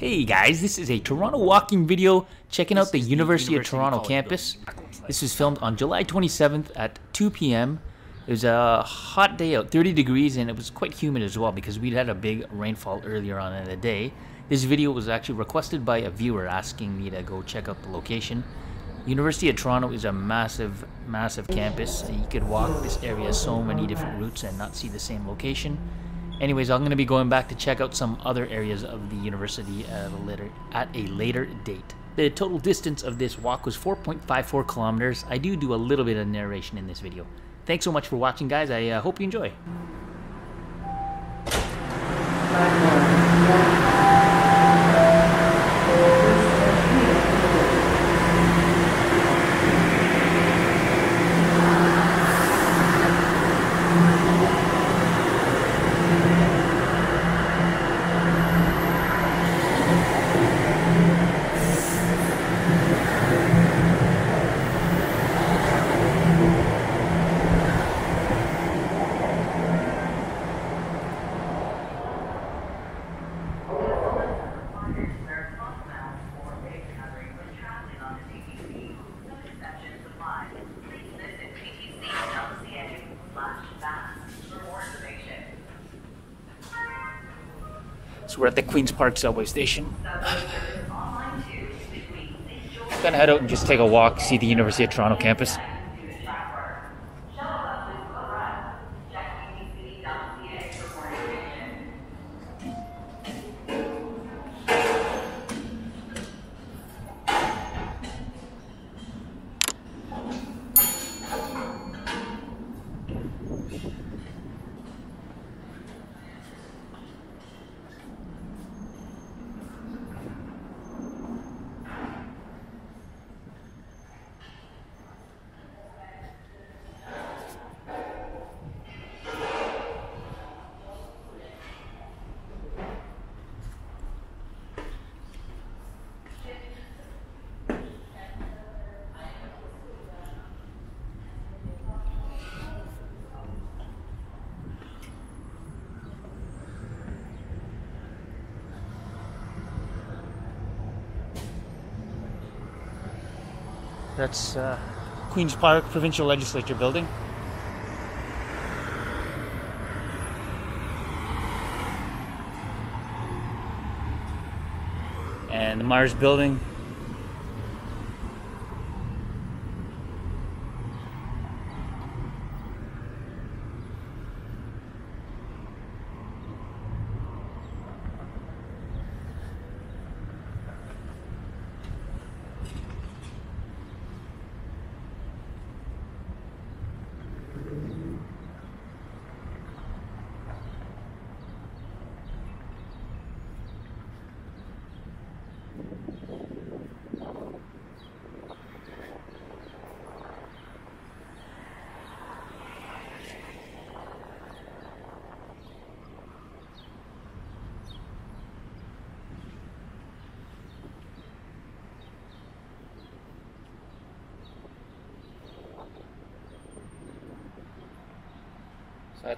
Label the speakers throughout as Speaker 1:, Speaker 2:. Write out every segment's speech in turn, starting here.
Speaker 1: Hey guys, this is a Toronto walking video checking out the University, of Toronto campus. This was filmed on July 27th at 2 p.m. It was a hot day out, 30 degrees, and it was quite humid as well because we'd had a big rainfall earlier on in the day. This video was actually requested by a viewer asking me to go check out the location. University of Toronto is a massive, massive campus. You could walk this area so many different routes and not see the same location. Anyways, I'm going to be going back to check out some other areas of the university at a later, at a later date. The total distance of this walk was 4.54 kilometers. I do do a little bit of narration in this video. Thanks so much for watching, guys. I uh, hope you enjoy. So we're at the Queen's Park subway station. Gonna head out and just take a walk, see the University of Toronto campus. That's uh, Queen's Park Provincial Legislature building. And the Mars building.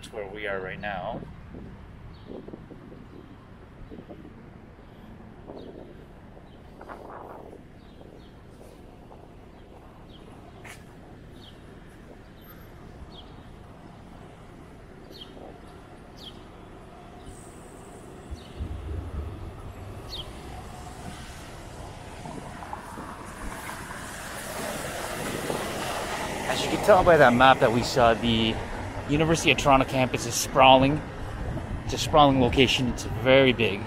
Speaker 1: That's where we are right now. As you can tell by that map that we saw, the University of Toronto campus is sprawling. It's a sprawling location. It's very big.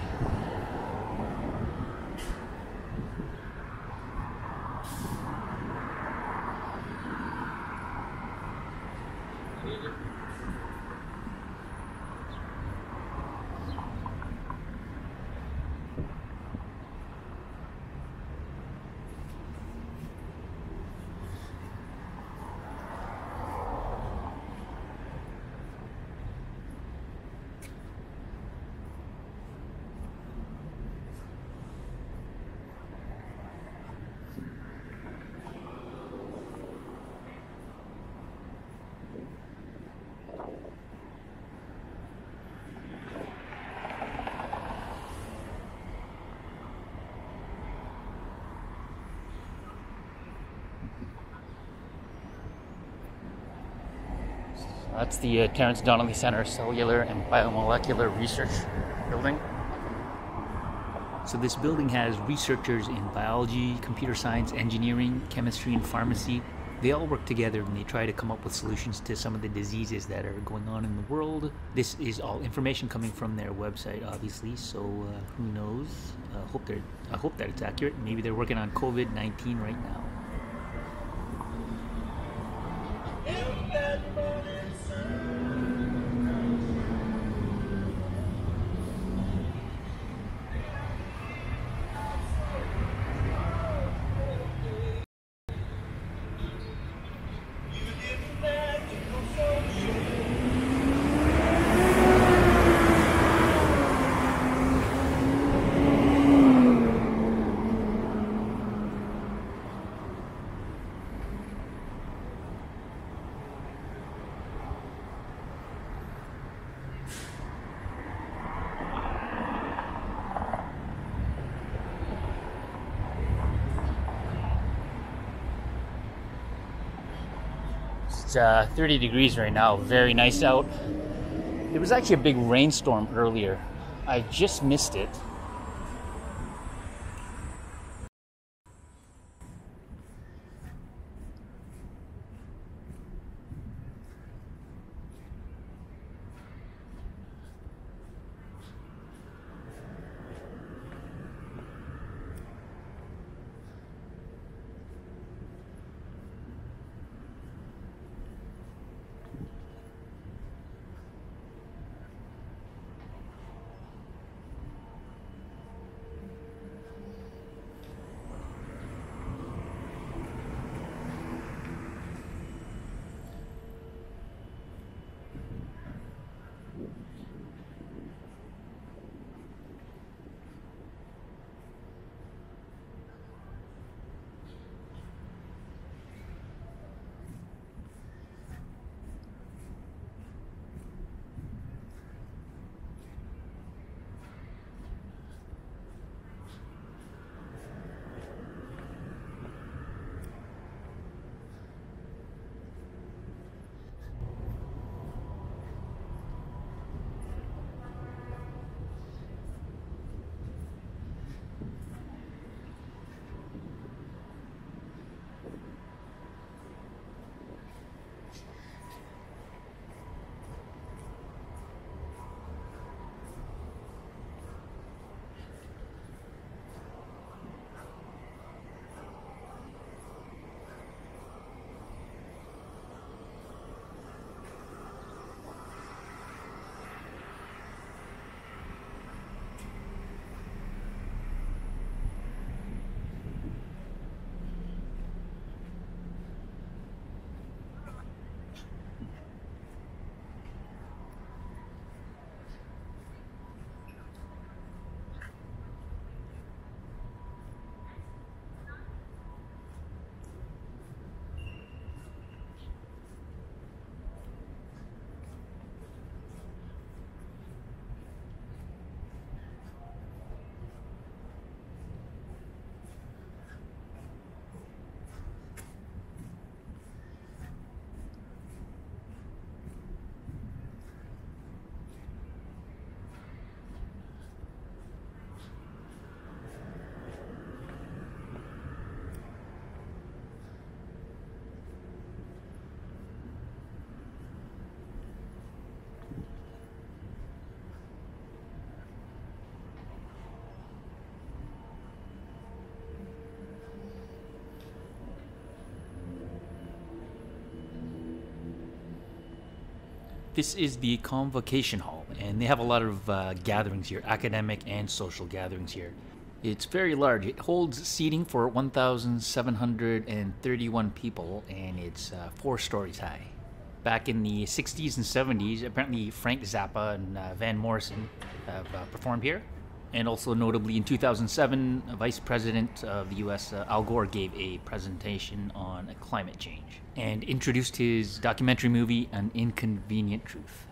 Speaker 1: That's the uh, Terrence Donnelly Center Cellular and Biomolecular Research Building. So this building has researchers in biology, computer science, engineering, chemistry, and pharmacy. They all work together and they try to come up with solutions to some of the diseases that are going on in the world. This is all information coming from their website, obviously. So uh, who knows? Uh, hope they I hope that it's accurate. Maybe they're working on COVID-19 right now. Uh, 30 degrees right now, very nice out. There was actually a big rainstorm earlier. I just missed it. This is the Convocation Hall, and they have a lot of uh, gatherings here, academic and social gatherings here. It's very large. It holds seating for 1,731 people, and it's uh, four stories high. Back in the 60s and 70s, apparently Frank Zappa and uh, Van Morrison have uh, performed here. And also notably in 2007, Vice President of the US, uh, Al Gore, gave a presentation on climate change and introduced his documentary movie, An Inconvenient Truth.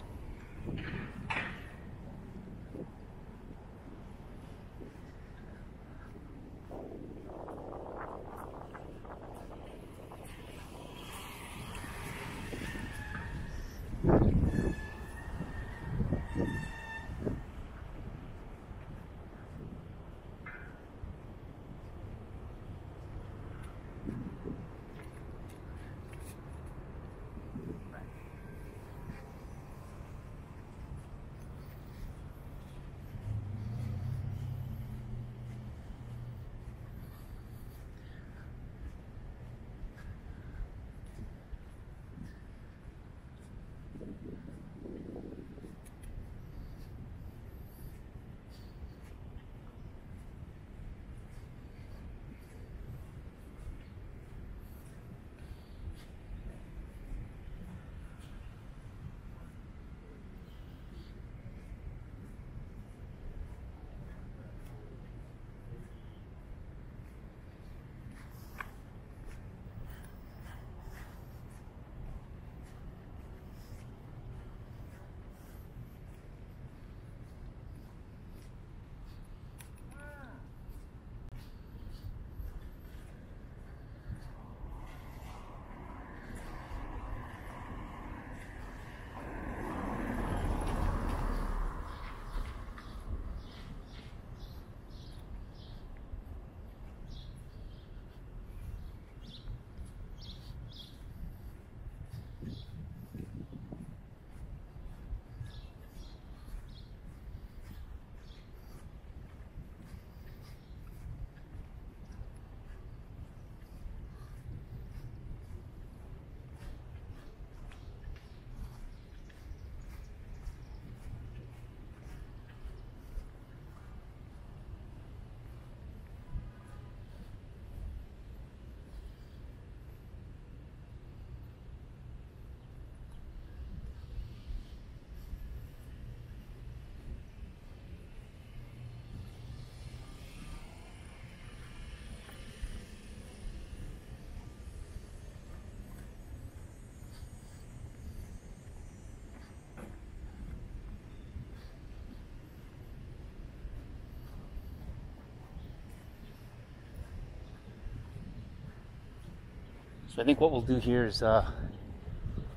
Speaker 1: So I think what we'll do here is uh,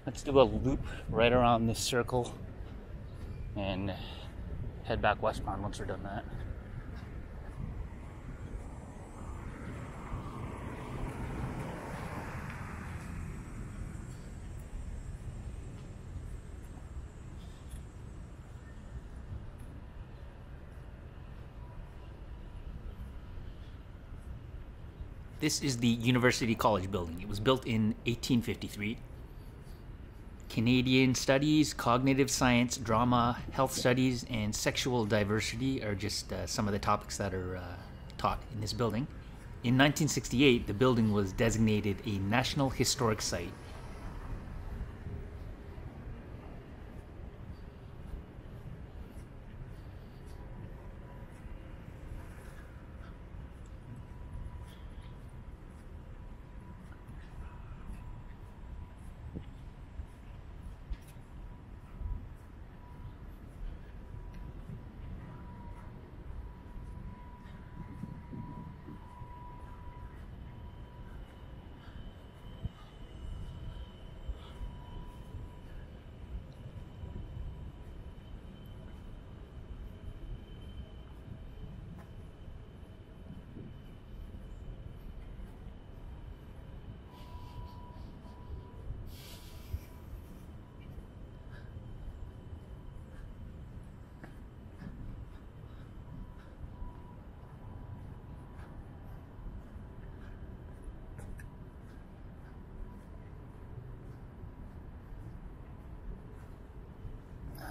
Speaker 1: let's do a loop right around this circle and head back westbound once we're done that. This is the University College building. It was built in 1853. Canadian studies, cognitive science, drama, health studies, and sexual diversity are just uh, some of the topics that are uh, taught in this building. In 1968, the building was designated a National Historic Site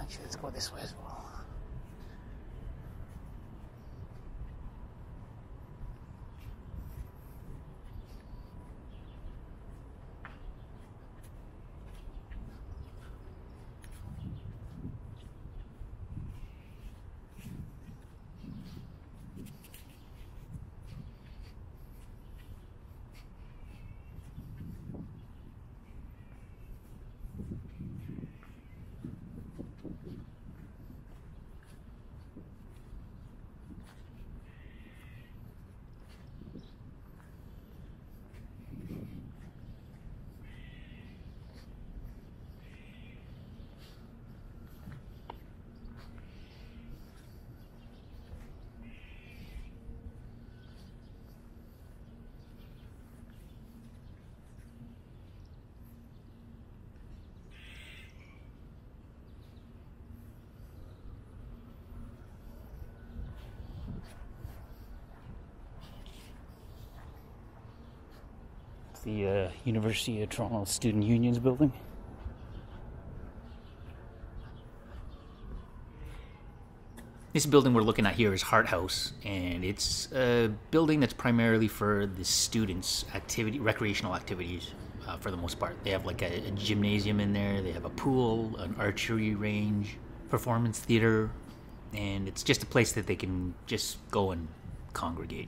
Speaker 1: Actually, let's go this way as well. The uh, University of Toronto Student Unions building. This building we're looking at here is Hart House, and it's a building that's primarily for the students' activity, recreational activities, uh, for the most part. They have like a, a gymnasium in there. They have a pool, an archery range, performance theater, and it's just a place that they can just go and congregate.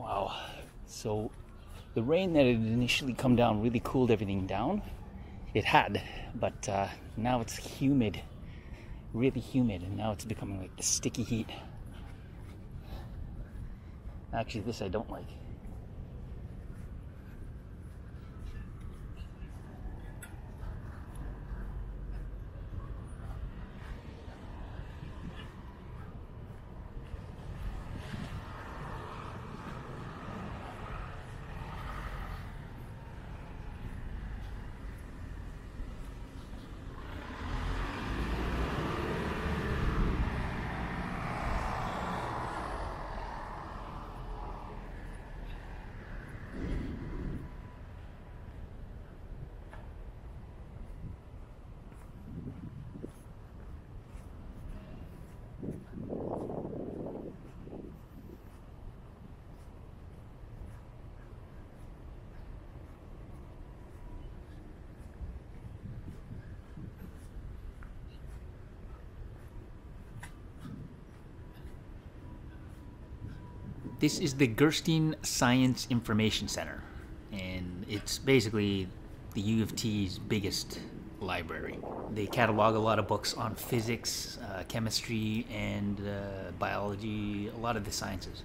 Speaker 1: Wow. So the rain that had initially come down really cooled everything down. It had, but uh, now it's humid, really humid, and now it's becoming like the sticky heat. Actually, this I don't like. This is the Gerstein Science Information Center, and it's basically the U of T's biggest library. They catalog a lot of books on physics, uh, chemistry, and uh, biology, a lot of the sciences.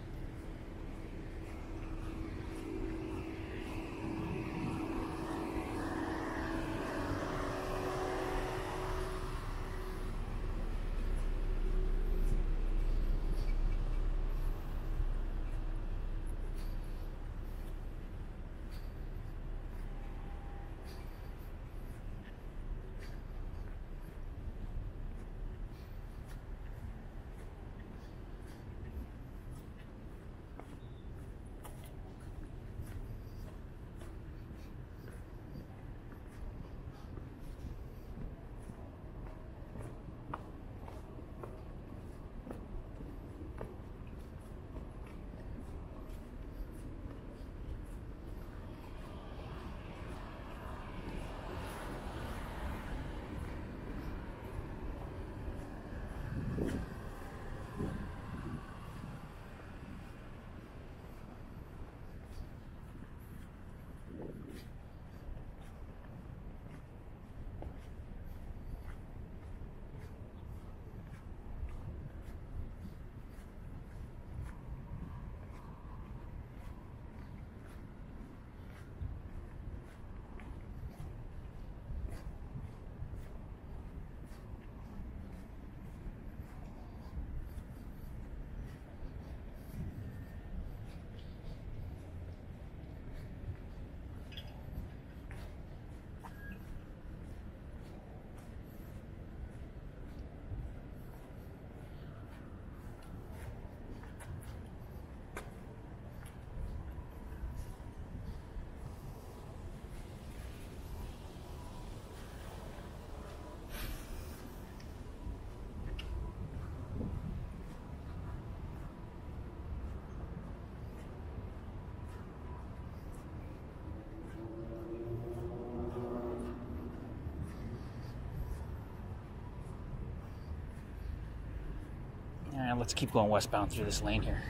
Speaker 1: Alright, let's keep going westbound through this lane here.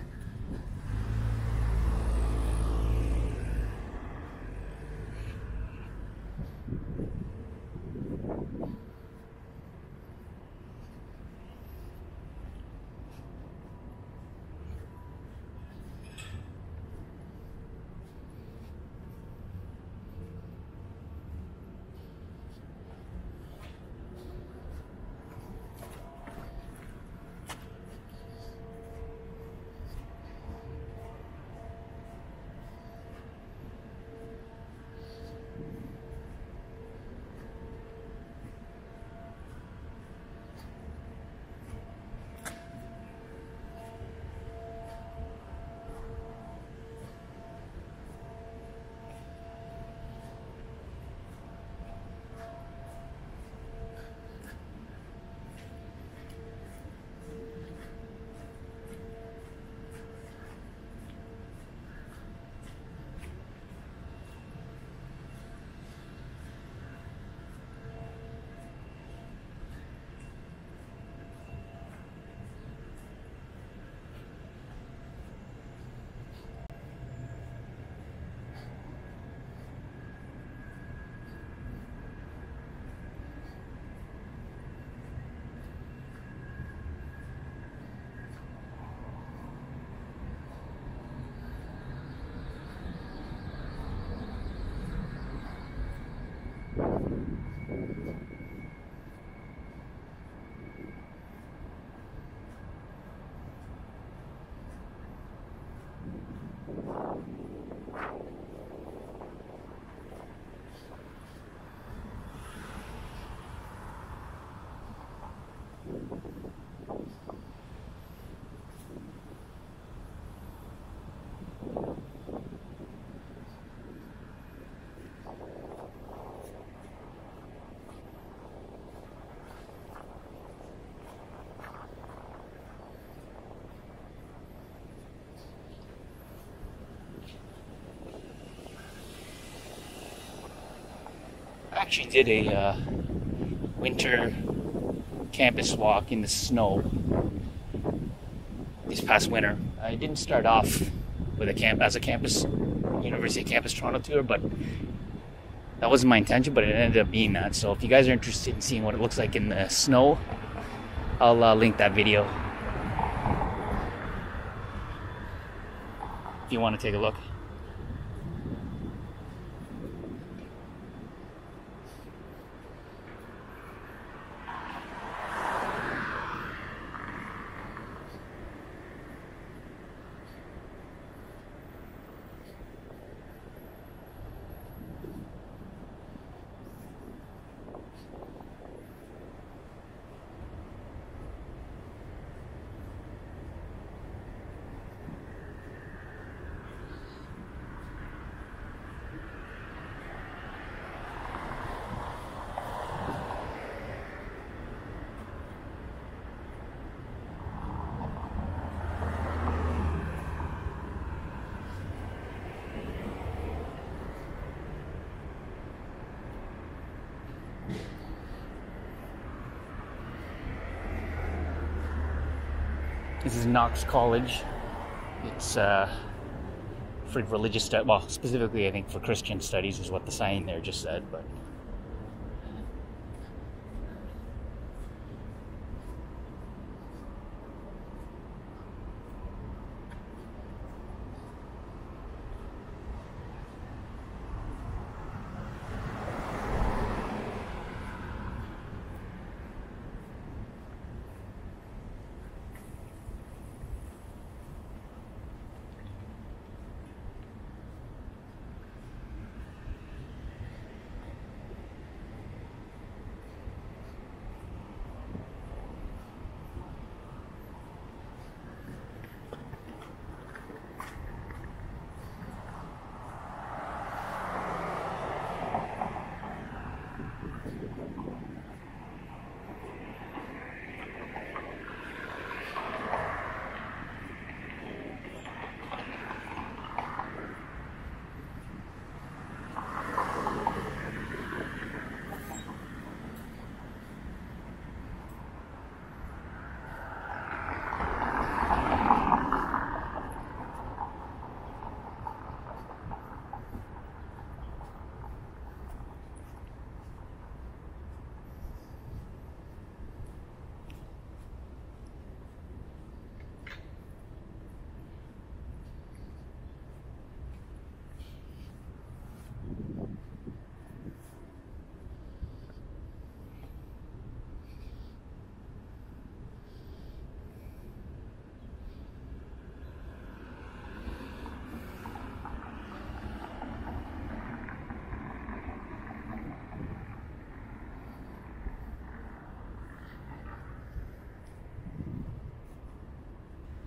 Speaker 1: Actually did a uh, winter campus walk in the snow this past winter. I didn't start off with a camp as a campus University of Campus Toronto tour, but that wasn't my intention, but it ended up being that. So if you guys are interested in seeing what it looks like in the snow, I'll uh, link that video if you want to take a look. Knox College. It's uh, for religious studies, well, specifically, I think for Christian studies, is what the sign there just said, but.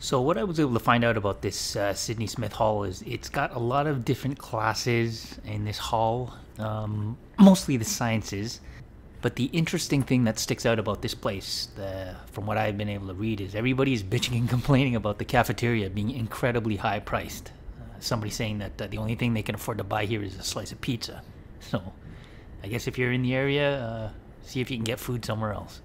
Speaker 1: So what I was able to find out about this uh, Sidney Smith Hall is it's got a lot of different classes in this hall, um, mostly the sciences. But the interesting thing that sticks out about this place, the, from what I've been able to read, is everybody's bitching and complaining about the cafeteria being incredibly high priced. Uh, somebody saying that uh, the only thing they can afford to buy here is a slice of pizza. So I guess if you're in the area, uh, see if you can get food somewhere else.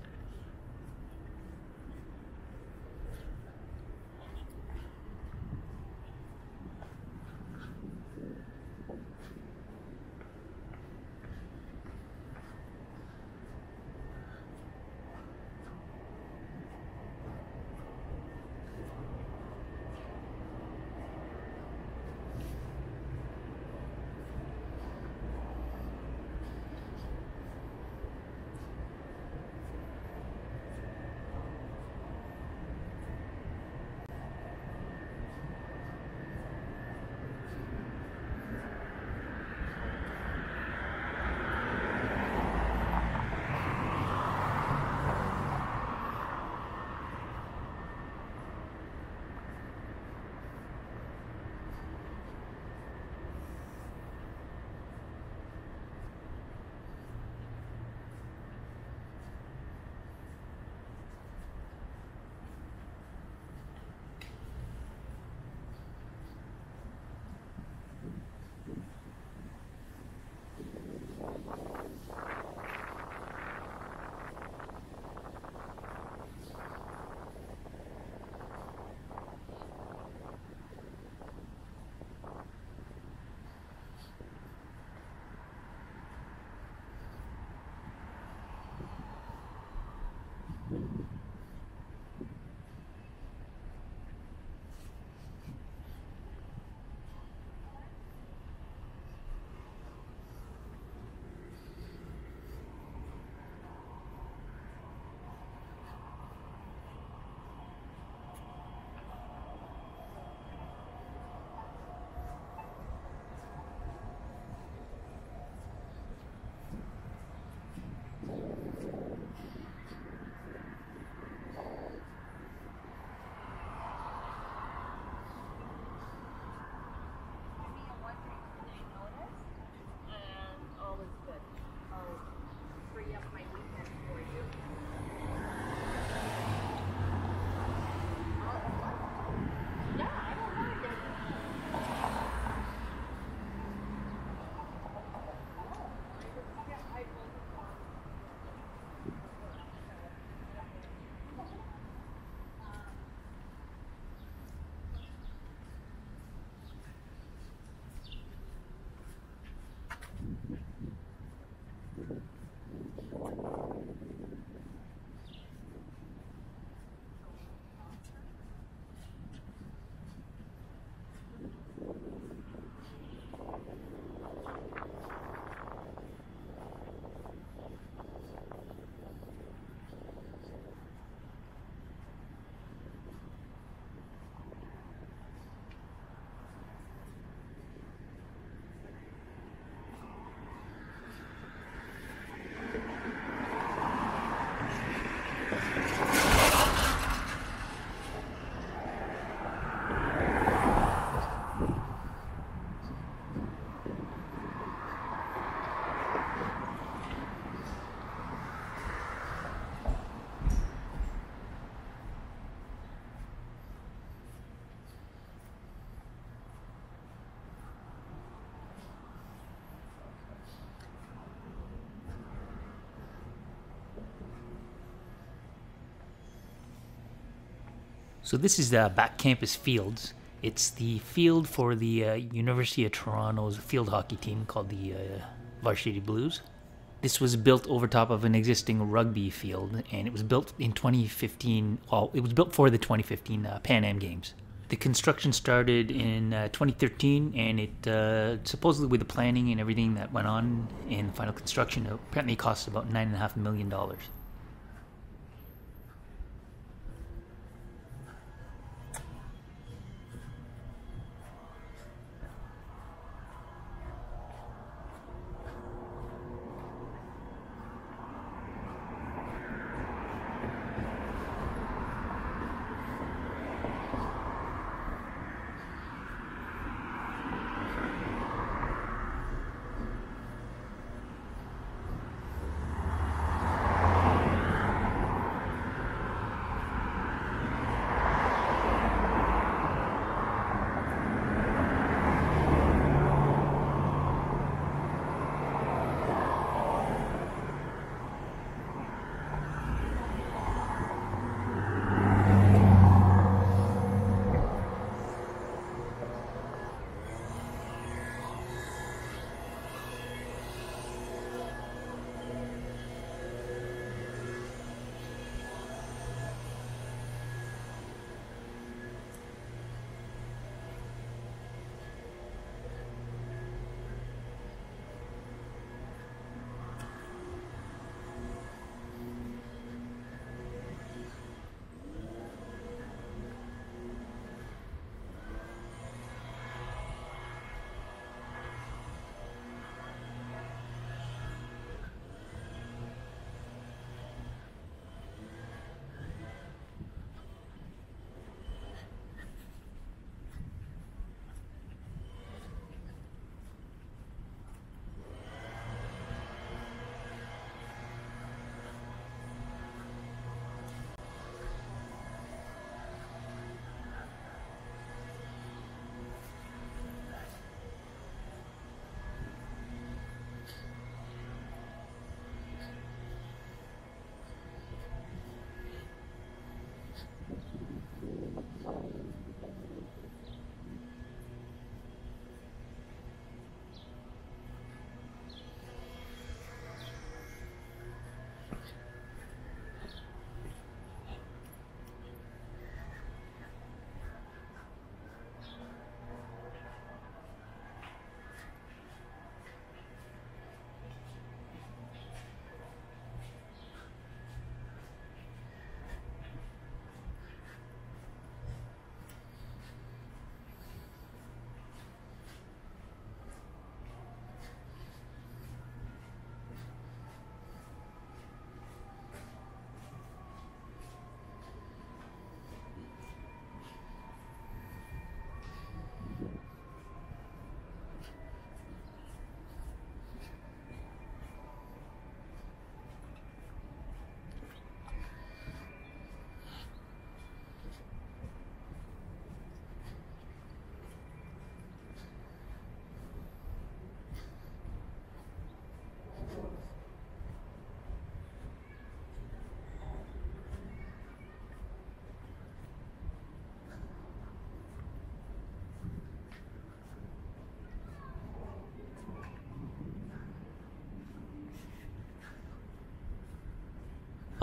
Speaker 1: So this is the back campus fields. It's the field for the uh, University of Toronto's field hockey team called the uh, Varsity Blues. This was built over top of an existing rugby field, and it was built in 2015. Well, it was built for the 2015 uh, Pan Am Games. The construction started in uh, 2013, and it uh, supposedly with the planning and everything that went on in final construction, apparently cost about nine and a half million dollars.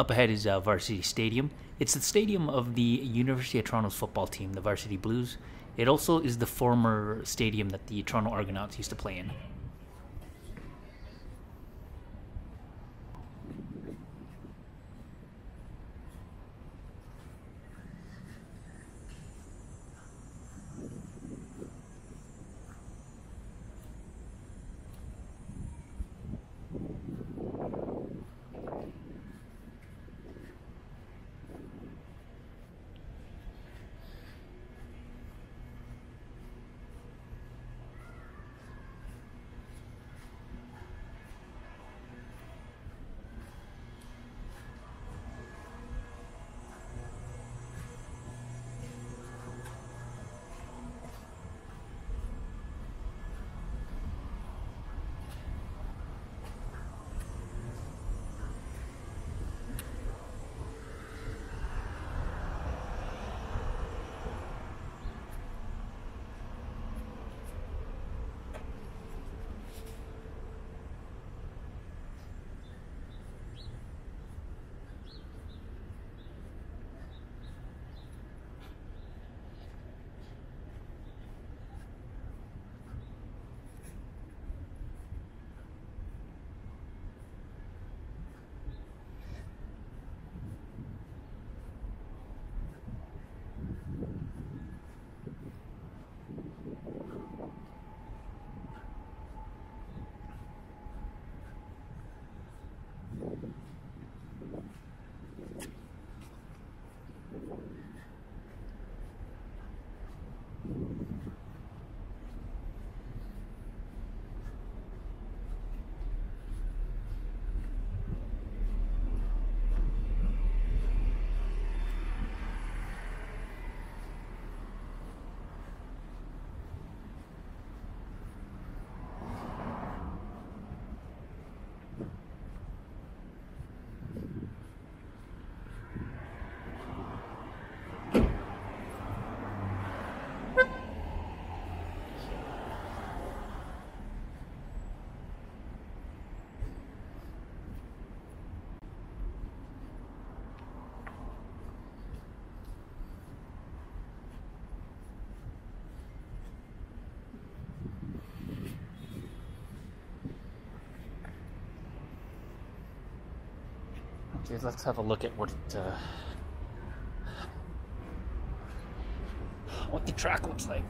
Speaker 1: Up ahead is uh, Varsity Stadium. It's the stadium of the University of Toronto's football team, the Varsity Blues. It also is the former stadium that the Toronto Argonauts used to play in. Let's have a look at what it, uh, what the track looks like.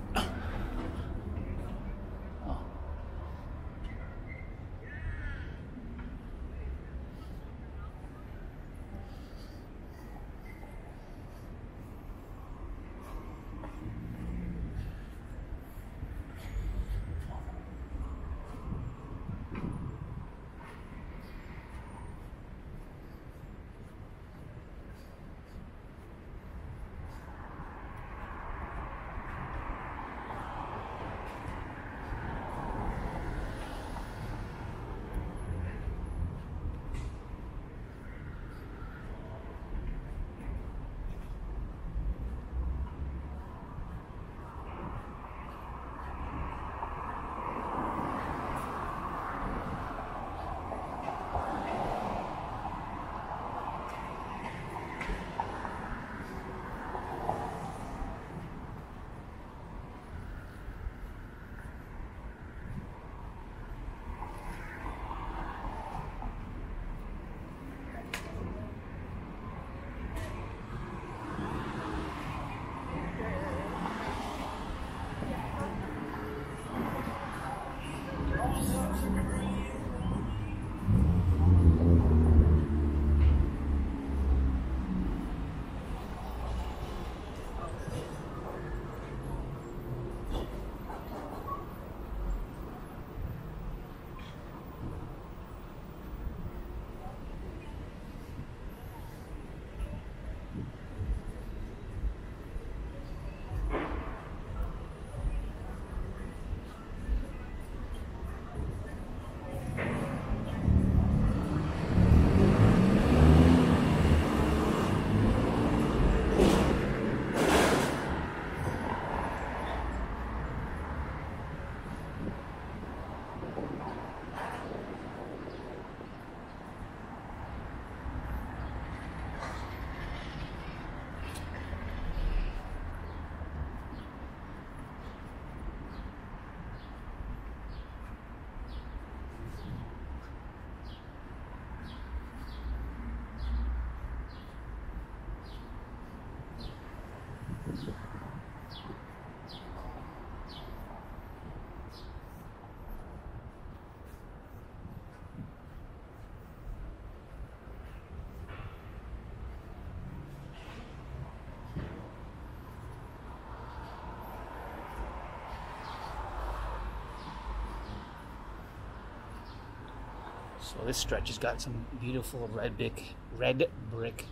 Speaker 1: So this stretch has got some beautiful red brick, red brick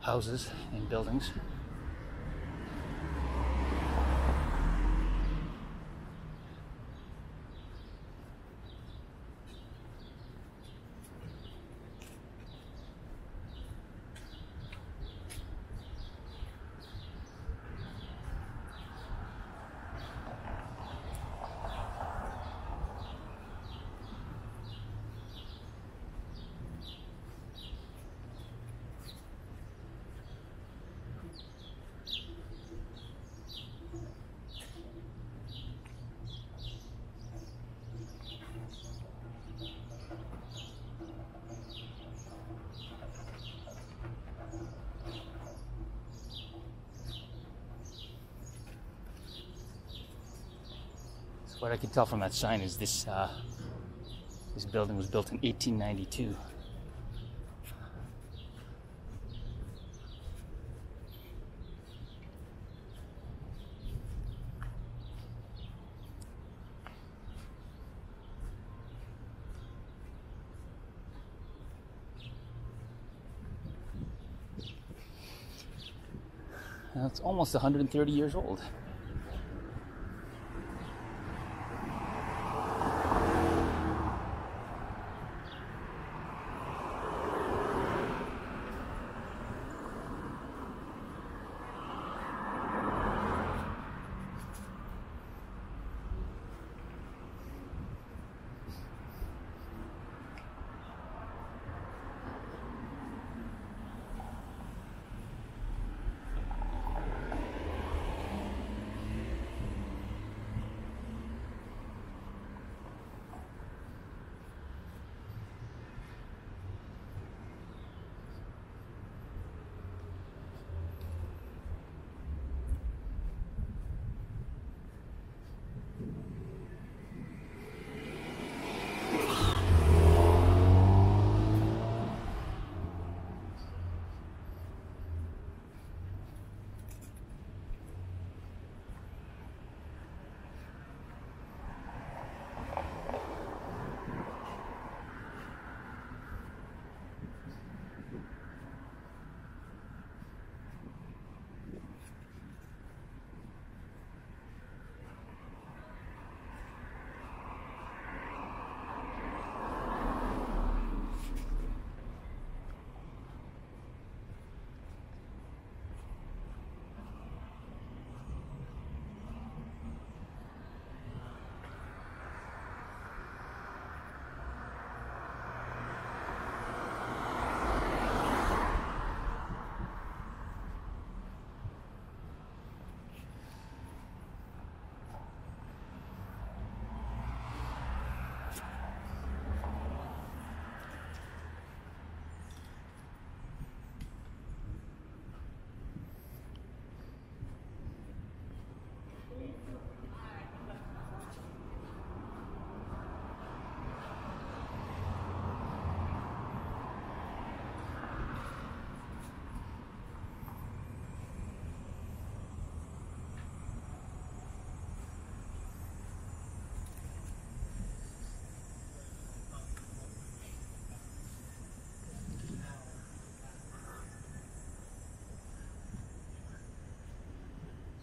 Speaker 1: houses and buildings. What I can tell from that sign is this uh, this building was built in 1892. Now it's almost 130 years old.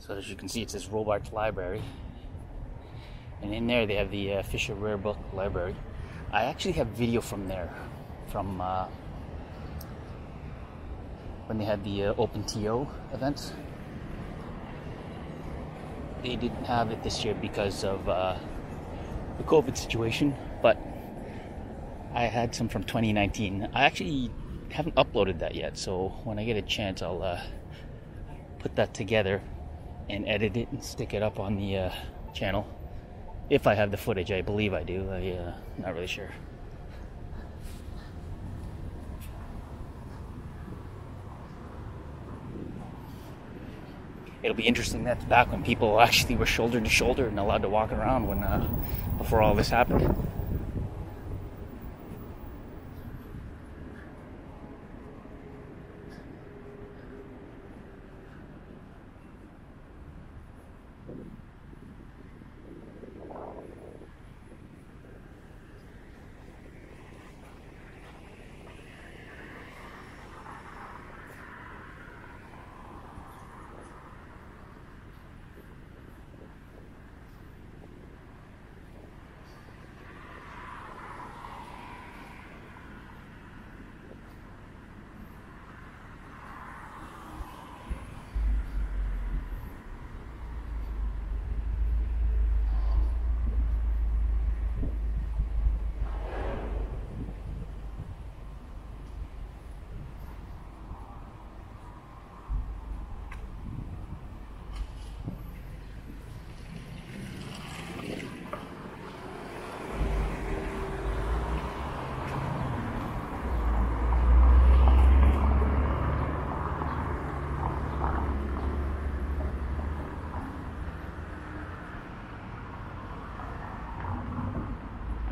Speaker 1: So as you can see, it says Robarts Library. And in there they have the uh, Fisher Rare Book Library. I actually have video from there, from uh, when they had the uh, Open TO events. They didn't have it this year because of uh, the COVID situation, but I had some from 2019. I actually haven't uploaded that yet, so when I get a chance, I'll uh, put that together and edit it and stick it up on the uh, channel. If I have the footage, I believe I do. I'm uh, not really sure. It'll be interesting. That's back when people actually were shoulder to shoulder and allowed to walk around when uh, before all this happened.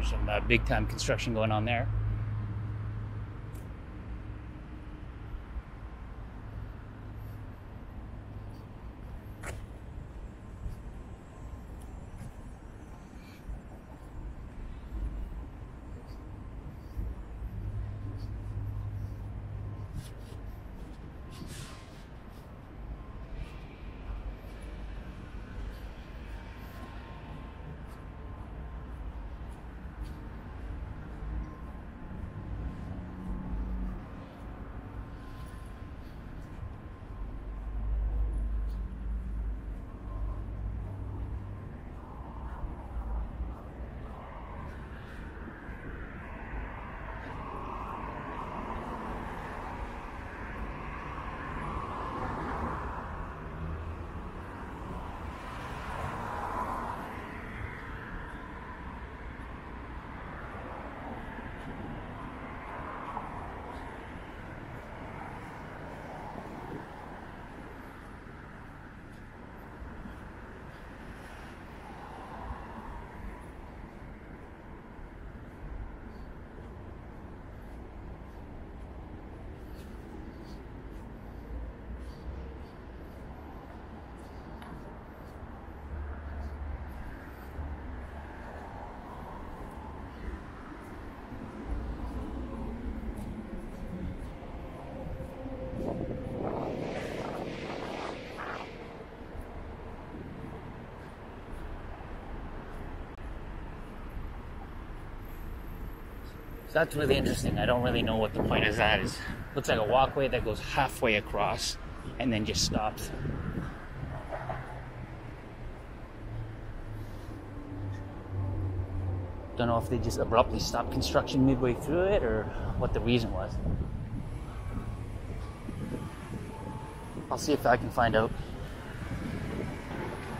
Speaker 1: some uh, big time construction going on there. That's really interesting. I don't really know what the point of that is. Looks like a walkway that goes halfway across and then just stops. Don't know if they just abruptly stopped construction midway through it or what the reason was. I'll see if I can find out.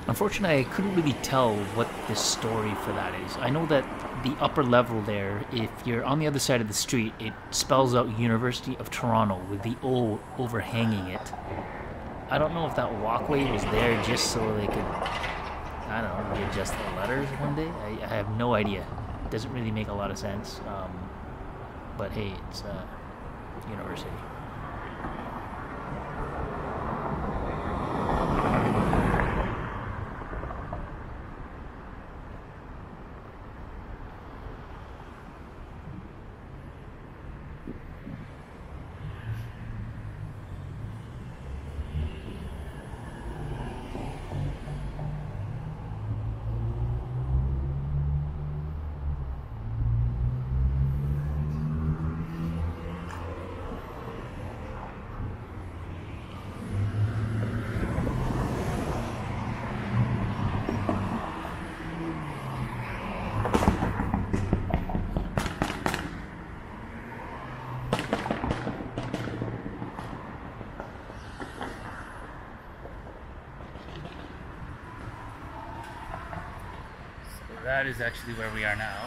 Speaker 1: Unfortunately, I couldn't really tell what the story for that is. I know that the upper level there, if you're on the other side of the street, it spells out University of Toronto with the O overhanging it. I don't know if that walkway was there just so they could, I don't know, readjust the letters one day. I, I have no idea. It doesn't really make a lot of sense. Um, but hey, it's uh, university. that is actually where we are now.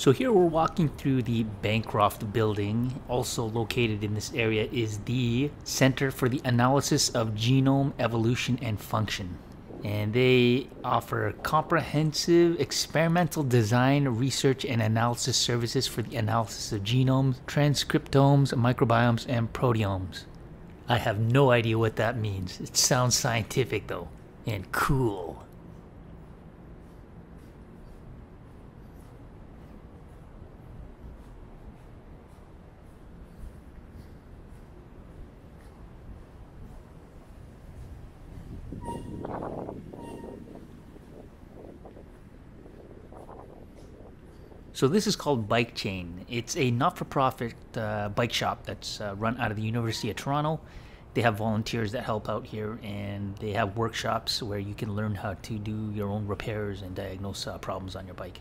Speaker 1: So here we're walking through the Bancroft building. Also located in this area is the Center for the Analysis of Genome Evolution and Function. And they offer comprehensive experimental design, research, and analysis services for the analysis of genomes, transcriptomes, microbiomes, and proteomes. I have no idea what that means. It sounds scientific though, and cool. So this is called Bike Chain. It's a not-for-profit uh, bike shop that's uh, run out of the University of Toronto. They have volunteers that help out here, and they have workshops where you can learn how to do your own repairs and diagnose uh, problems on your bike.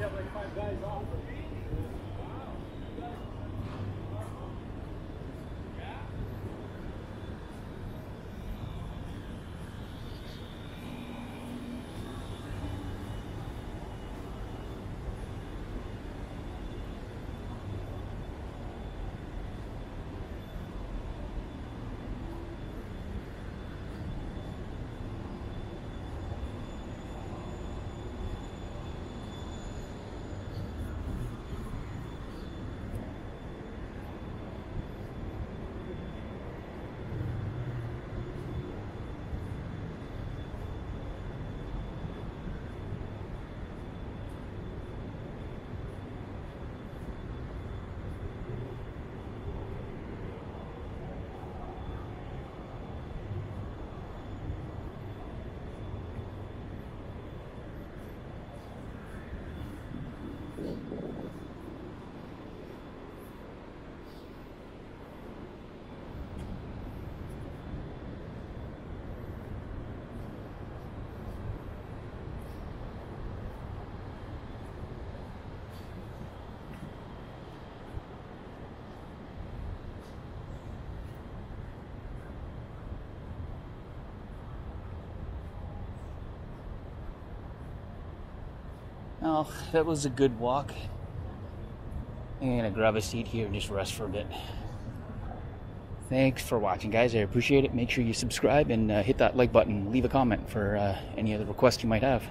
Speaker 1: have like five guys off. Well, that was a good walk. I'm gonna grab a seat here and just rest for a bit. Thanks for watching, guys. I appreciate it. Make sure you subscribe and uh, hit that like button. Leave a comment for uh, any other requests you might have.